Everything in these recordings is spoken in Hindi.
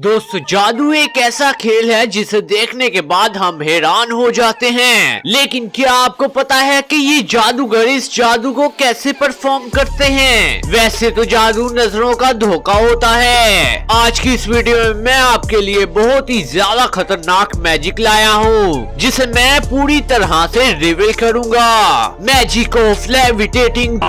दोस्तों, जादू एक ऐसा खेल है जिसे देखने के बाद हम हैरान हो जाते हैं। लेकिन क्या आपको पता है कि ये जादूगर इस जादू को कैसे परफॉर्म करते हैं? वैसे तो जादू नज़रों का धोखा होता है। आज की इस वीडियो में मैं आपके लिए बहुत ही ज़्यादा खतरनाक मैजिक लाया हूँ, जिसे मैं पूरी तरह से रिवील करूँगा। मैजिक ऑफ़ लेविटेटिंग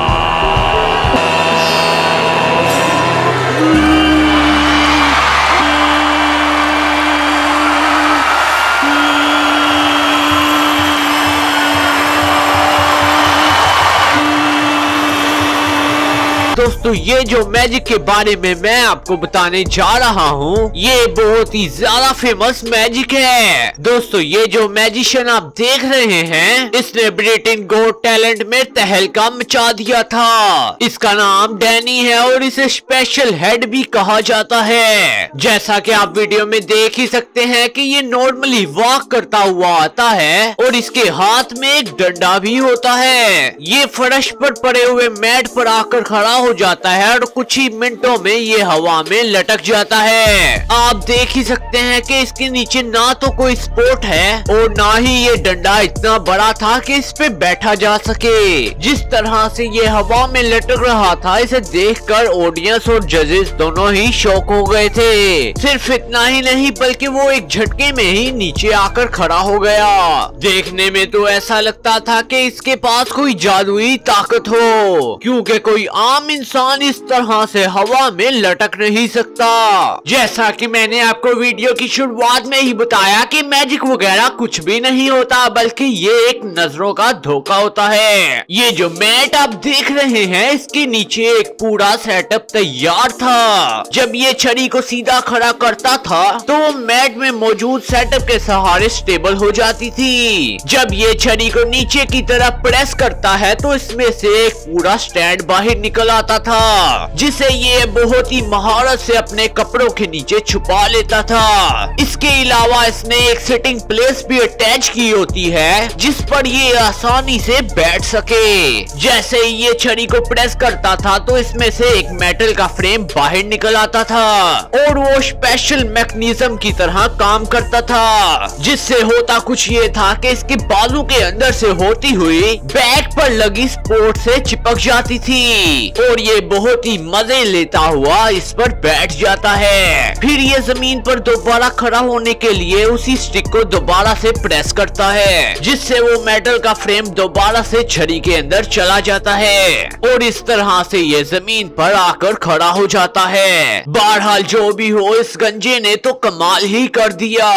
दोस्तों, ये जो मैजिक के बारे में मैं आपको बताने जा रहा हूँ, ये बहुत ही ज़्यादा फ़ेमस मैजिक है। दोस्तों, ये जो मैजिशियन आप देख रहे हैं, इसने ब्रिटेन गोट टैलेंट में तहलका मचा दिया था। इसका नाम डैनी है और इसे स्पेशल हेड भी कहा जाता है। जैसा कि आप वीडियो में देख ही सकते हैं कि ये नॉर्मली वॉक करता हुआ आता है और इसके हाथ में एक डंडा भी होता है। ये फर्श पर पड़े हुए मैट पर आकर खड़ा हो जाता है और कुछ ही मिनटों में ये हवा में लटक जाता है। आप देख ही सकते हैं कि इसके नीचे ना तो कोई स्पोर्ट है और ना ही ये डंडा इतना बड़ा था कि इस पे बैठा जा सके। जिस तरह से ये हवा में लटक रहा था, इसे देखकर ऑडियंस और जजेस दोनों ही शौक हो गए थे। सिर्फ़ इतना ही नहीं, बल्कि वो एक झटके में ही नीचे आकर खड़ा हो गया। देखने में तो ऐसा लगता था कि इसके पास कोई जादुई ताकत हो, क्योंकि कोई आम इंसान इस तरह से हवा में लटक नहीं सकता। जैसा कि मैंने आपको वीडियो की शुरुआत में ही बताया कि मैजिक वगैरह कुछ भी नहीं होता, बल्कि ये एक नज़रों का धोखा होता है। ये जो मैट आप देख रहे हैं, इसके नीचे एक पूरा सेटअप तैयार था। जब ये छड़ी को सीधा खड़ा करता था तो मैट में मौजूद सेटअप के सहारे स्टेबल हो जाती थी। जब ये छड़ी को नीचे की तरफ़ प्रेस करता है तो इसमें से एक पूरा स्टैंड बाहर निकल आता था, जिसे ये बहुत ही महारत से अपने कपड़ों के नीचे छुपा लेता था। इसके अलावा इसने एक सिटिंग प्लेस भी अटैच की होती है, जिस पर ये आसानी से बैठ सके। जैसे ही ये छड़ी को प्रेस करता था तो इसमें से एक मेटल का फ्रेम बाहर निकल आता था और वो स्पेशल मैकेनिज्म की तरह काम करता था, जिससे होता कुछ ये था कि इसके बाजू के अंदर से होती हुई बैक पर लगी स्पोर्ट से चिपक जाती थी। और ये बहुत ही मज़े लेता हुआ इस पर बैठ जाता है। फिर ये ज़मीन पर दोबारा खड़ा होने के लिए उसी स्टिक को दोबारा से प्रेस करता है, जिससे वो मेटल का फ्रेम दोबारा से छड़ी के अंदर चला जाता है। और इस तरह से ये ज़मीन पर आकर खड़ा हो जाता है। बहरहाल जो भी हो इस गंजे ने तो कमाल ही कर दिया।